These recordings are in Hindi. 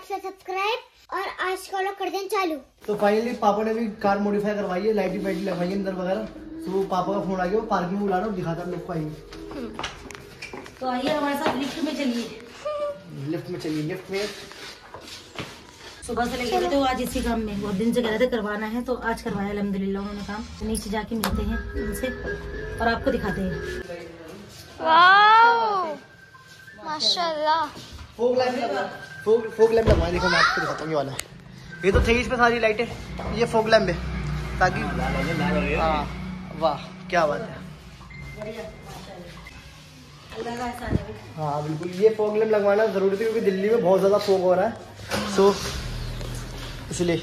लाइक से सब्सक्राइब और आज का लोग कर दें चालू। तो फाइनली पापा ने भी कार मॉडिफाई करवाई है लाइटिंग वाइटिंग लगवाई है अंदर वगैरह। तो पापा का फ़ोन आ गया पार्किंग में बुला रहा हूँ दिखाता लोग को आएँगे। तो आइए हमारे साथ लिफ्ट में चलिए। लिफ्ट में चलिए लिफ्ट में। सुबह से लेकर तो आज इसी काम में। बहुत दिन से कह रहे थे करवाना है तो आज करवाया अलहमदिल्ला उन्होंने काम तो नीचे जाके मिलते हैं उनसे और आपको दिखाते हैं। माशाल्लाह। Fog lamp fog fog lamp लगवाए देखो मैं आपको दिखाता हूँ ये वाला ये तो थी इसमें सारी लाइटें ये फोक लैम्प है ताकि हाँ वाह क्या बात है। है बिल्कुल ये फोक लैम्प लगवाना ज़रूरी थी क्योंकि दिल्ली में बहुत ज़्यादा फोक हो रहा है। सो इसलिए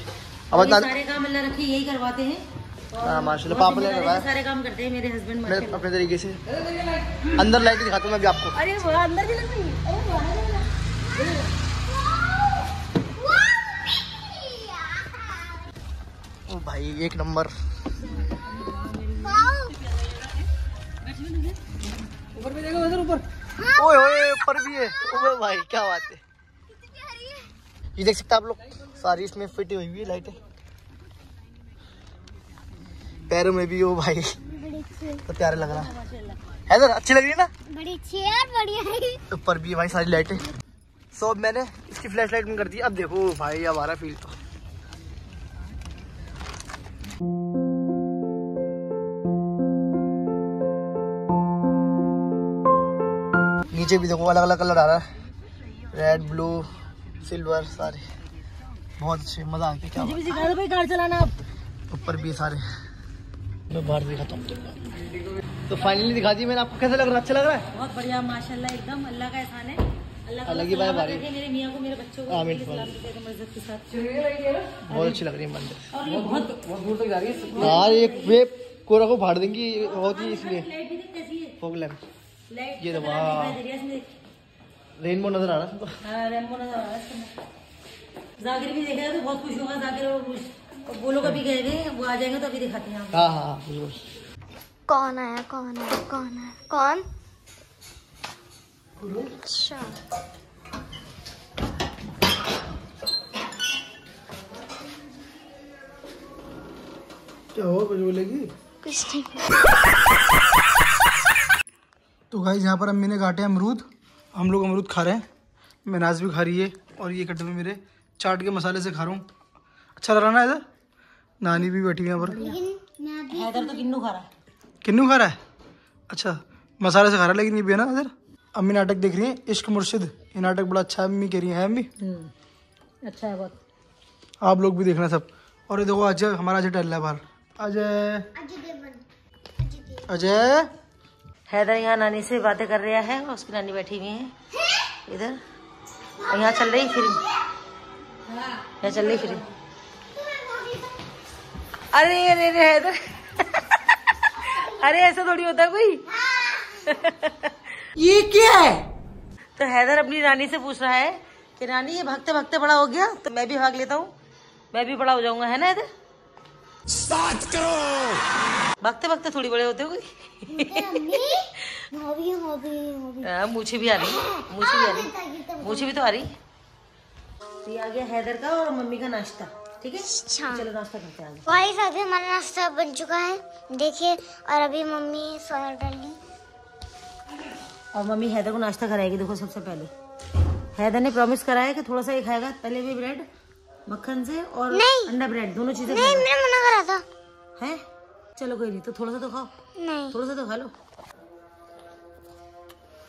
अब बता सारे काम अल्लाह रखी यही करवाते हैं। हाँ माशाल्लाह पापा ने करवाया सारे काम करते हैं मेरे हस्बैंड मैं अपने तरीके से अंदर लाइट दिखाता हूँ मैं अभी आपको। अरे अंदर भी लग भाई एक नंबर। ऊपर भी देखो उधर ऊपर। ओए ओए ऊपर भी है। ओए भाई क्या बात है। ये देख सकते हैं आप लोग सारी इसमें फिट हुई हुई लाइटें। पैरों में भी ओ भाई। तो प्यारे लग रहा है। हैदर अच्छी लग रही है ना? बड़ी अच्छी है बढ़िया है। ऊपर भी है भाई सारी लाइटें। सो अब मैंने इसकी फ्लैश लाइट में कर दी। अब देखो भाई अब आ रहा फील तो। नीचे भी देखो अलग अलग कलर आ रहा है। रेड ब्लू सिल्वर सारे। बहुत अच्छे मज़ा आ गया। मुझे भी सिखा दो भाई कार चलाना आप ऊपर भी सारे। मैं बाहर दिखाता हूँ तो फाइनली दिखा दी मैंने आपको। कैसा लग रहा है? अच्छा लग रहा है? बहुत बढ़िया माशाल्लाह एकदम अल्लाह का एहसान है। अलग ही बात सलामत है। मेरे मियाँ को मेरे बच्चों को आमीन। सलाम रखे मस्जिद के साथ। बहुत अच्छी लग रही है मंदिर। और ये बहुत बहुत दूर तक जा रही है यार एक वे कोरा को फाड़ देंगी बहुत ही इसलिए। लाइट भी देख कैसी है। लैम्प ये तो वाह। दिखाई दे रही इसमें रेनबो नज़र आ रहा है। हाँ रेमबो नज़र आ रहा है जाकिर भी देखेगा तो बहुत खुश होगा जाकिर और वो लोग अभी गए गए वो आ जाएँगे तो अभी दिखाते हैं। हाँ हाँ हाँ बिल्कुल। कौन आया कौन आया कौन आया? कौन? अच्छा क्या हो कुछ बोलेगी? कुछ नहीं। तो गाइस यहाँ पर अम्मी ने काटे अमरूद। हम लोग अमरूद खा रहे हैं। मिनाज भी खा रही है और ये कट्टे में मेरे चाट के मसाले से खा रहा हूँ। अच्छा लग रहा ना इधर? नानी भी बैठी हुई है यहाँ पर। तो किन्नू खा रहा है। किन्नू खा रहा है? अच्छा मसाले से खा रहा है लेकिन ये भी है ना इधर? अम्मी नाटक देख रही है इश्क मुर्शिद। ये नाटक बड़ा अच्छा है अम्मी कह रही है अम्मी? अच्छा है बहुत। आप लोग भी देखना सब। और ये देखो अजय हमारा अजय टहल है बाहर। अजय। अजय। हैदर यहाँ नानी से बातें कर रहा है और उसकी नानी बैठी हुई है। इधर। यहाँ चल रही फ़िल्म यहाँ चल रही फ़िल्म अरे अरे अरे हैदर। अरे ऐसा थोड़ी होता है कोई? ये क्या है? तो हैदर अपनी रानी से पूछ रहा है कि रानी ये भागते भागते बड़ा हो गया तो मैं भी भाग लेता हूँ। मैं भी बड़ा हो जाऊँगा है ना हैदर? भागते भागते थोड़ी बड़े होते हो कोई मम्मी हॉबी हॉबी हॉबी हाँ, मूछे भी आ रही मुझे भी आ रही मुझे भी तो आ रही। तो ये आ गया हैदर का और मम्मी का नाश्ता ठीक है? अच्छा। चलो नाश्ता करते हैं अभी हमारा नाश्ता बन चुका है देखिए और अभी मम्मी सोया डाली। और मम्मी हैदर को नाश्ता कराएगी देखो सबसे पहले। हैदर ने प्रॉमिस करा है कि थोड़ा सा ही खाएगा तले हुए ब्रेड मक्खन से और अंडा ब्रेड दोनों चीज़ें नहीं मैंने मना करा था। है? चलो कोई नहीं तो थोड़ा सा तो खाओ। नहीं। थोड़ा सा तो खा लो।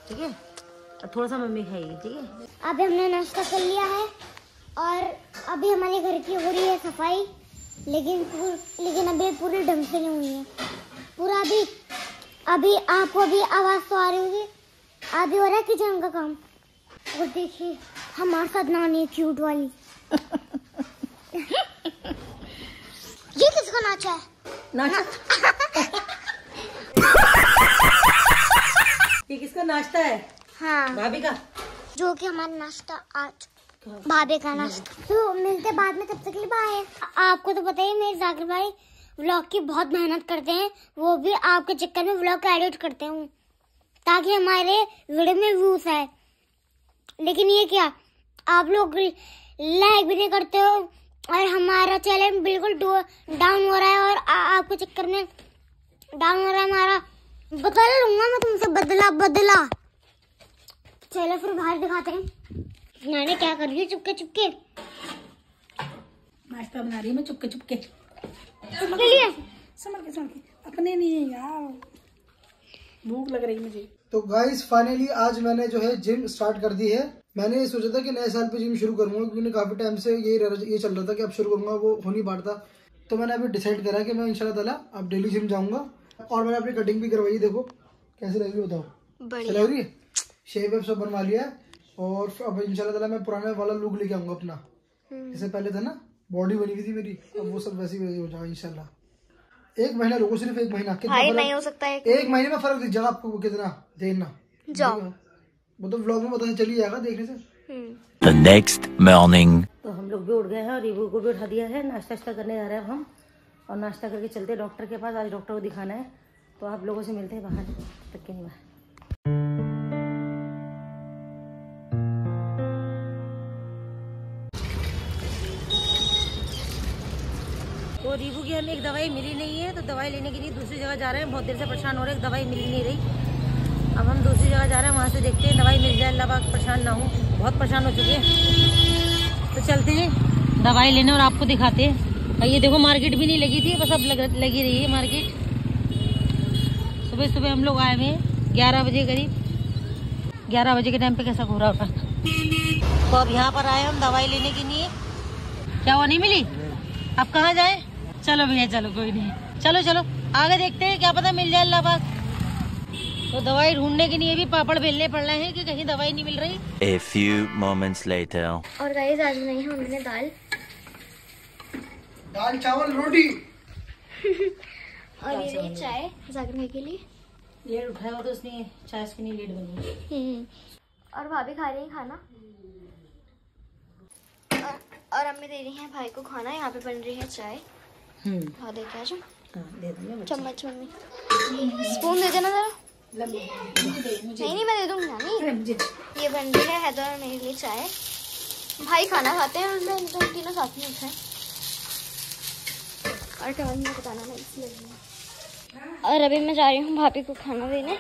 ठीक है? और थोड़ा सा मम्मी खाएगी ठीक है? अभी हमने नाश्ता कर लिया है और अभी हमारे घर की हो रही है सफ़ाई लेकिन पूर, लेकिन अभी पूरे ढंग से नहीं हुई है। पूरा अभी अभी आपको अभी आवाज़ तो आ रही होगी। अभी हो रहा है किचन का काम? और देखिए हमारे साथ नानी है क्यूट वाली। ये किसका नाचा है? नाश्ता ये किसका नाश्ता है? हाँ। भाभी का? जो कि हमारा नाश्ता आज। भाभी का नाश्ता तो मिलते बाद में तब तक के लिए बाय आपको तो पता ही मेरे जाकिर भाई व्लॉग की बहुत मेहनत करते हैं। वो भी आपके चक्कर में व्लॉग एडिट करते हैं। ताकि हमारे वीडियो में व्यूज़ आए। लेकिन ये क्या? आप लोग लाइक भी नहीं करते हो और हमारा चैनल बिल्कुल डाउन हो रहा है और आ, आपके चक्कर में डाउन हो रहा है हमारा। बदल लूँगा मैं तुमसे बदला बदला। चलो फिर बाहर दिखाते हैं। नानी क्या कर रही है चुपके चुपके? नाश्ता बना रही है मैं चुपके चुपके। समझ के समझ के। अपने नहीं है यार। भूख लग रही मुझे। तो गाइस फाइनली आज मैंने जो है जिम स्टार्ट कर दी है। मैंने ये सोचा था कि नए साल पे जिम शुरू करूँगा क्योंकि काफ़ी टाइम से ये ये चल रहा था कि अब शुरू करूँगा वो हो नहीं पाता। तो मैंने अभी डिसाइड करा कि मैं इंशाल्लाह ताला अब डेली जिम जाऊँगा। और मैंने अपनी कटिंग भी करवाई देखो। कैसे लग रही बताओ। लग रही है? शेप वेप सब बनवा लिया है। और अब इंशाल्लाह ताला मैं पुराने वाला लुक लेके आऊँगा अपना। हम्म। जैसे पहले था ना बॉडी बनी हुई थी मेरी अब वो सब वैसी वैसी हो जाएगा इंशाल्लाह एक महीना रुको सिर्फ़ एक महीना। कितना भाई नहीं हो सकता है एक महीने में फ़र्क दिख जाएगा आपको कितना देखना। जाओ। वो तो व्लॉग में पता चली जाएगा देखने से। हम्म। The next morning. तो हम लोग भी उठ गए हैं और रिव्यू को भी उठा दिया है। नाश्ता वाश्ता करने जा रहे हैं हम। और नाश्ता करके चलते हैं। डॉक्टर के पास आज डॉक्टर को दिखाना है। तो आप लोगों से मिलते हैं बाहर। तक के नहीं बाहर तो रीबू की हमें एक दवाई मिली नहीं है तो दवाई लेने के लिए दूसरी जगह जा रहे हैं। बहुत देर से परेशान हो रहे हैं दवाई मिल नहीं रही। अब हम दूसरी जगह जा रहे हैं वहाँ से देखते हैं दवाई मिल जाए अल्लाह परेशान ना हो। बहुत परेशान हो चुके हैं। तो चलते हैं दवाई लेने और आपको दिखाते हैं। और ये देखो मार्केट भी नहीं लगी थी बस अब लग, लगी रही है मार्केट। सुबह सुबह हम लोग आए हुए हैं ग्यारह बजे करीब। ग्यारह बजे के टाइम पे कैसा घोरा होता तो अब यहाँ पर आए हम दवाई लेने के लिए। क्या वो नहीं मिली? अब कहाँ जाए? चलो भैया चलो कोई नहीं। चलो चलो आगे देखते हैं क्या पता मिल जाए अल्लाह पाक। तो दवाई ढूँढने के लिए भी पापड़ बेलने पड़ रहे हैं कि कहीं दवाई नहीं मिल रही? A few moments later. और गाइस आज नहीं है हमने दाल। दाल चावल रोटी। और ये चाय जागने के लिए। लेट उठाया हुआ तो उसने चाय उसके लिए लेट बनी। हम्म। और भाभी खा रही है खाना? और, और अम्मी दे रही हैं भाई को खाना यहाँ पे बन रही है चाय। हम्म। हाँ देख आज हाँ चम्मच मम्मी स्पून दे देना जरा। नहीं नहीं मैं दे दूँगी नानी ये बन रही है हैदर और मेरे लिए चाय। भाई खाना खाते हैं और मैं तो तीनों साथ में उठाए और में बताना इसलिए और अभी मैं जा रही हूँ भाभी को खाना देने।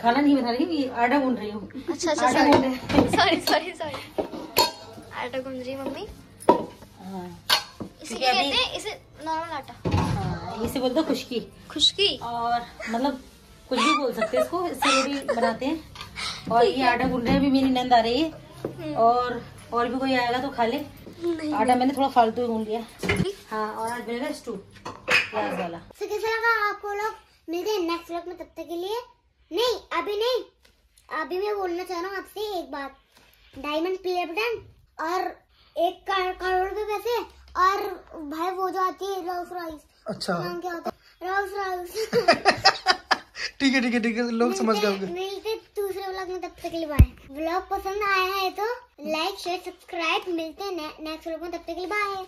खाना नहीं बना रही आटा गूंद रही हूँ। अच्छा अच्छा सॉरी सॉरी सॉरी आटा गूंद रही मम्मी। हाँ। इसे कहते हैं? इसे नॉर्मल आटा। हाँ, इसे बोलते हैं खुशकी। खुशकी? और मतलब कुछ भी बोल सकते हैं इसको इससे रोटी बनाते हैं। और ये आटा गूंद रहे अभी मेरी नंद आ रही है। और और भी कोई आएगा तो खा ले। आटा मैंने थोड़ा फालतू ही गूंद लिया। हाँ और आज बनेगा स्टू प्याज वाला। तो कैसा लगा आपको लोग? मिलते हैं नेक्स्ट व्लॉग में तब तक के लिए। नहीं अभी नहीं। अभी मैं बोलना चाह रहा हूँ आपसे एक बात। डायमंड प्ले बटन और एक करोड़ के पैसे। और भाई वो जो आती है रोल्स रॉयस अच्छा। नाम क्या होता है? रोल्स रॉयस ठीक है ठीक है ठीक है लोग समझ गए मिलते दूसरे व्लॉग में तब तक के लिए बाय व्लॉग पसंद आया है तो लाइक शेयर सब्सक्राइब मिलते हैं नेक्स्ट व्लॉग में तब तक के लिए बाय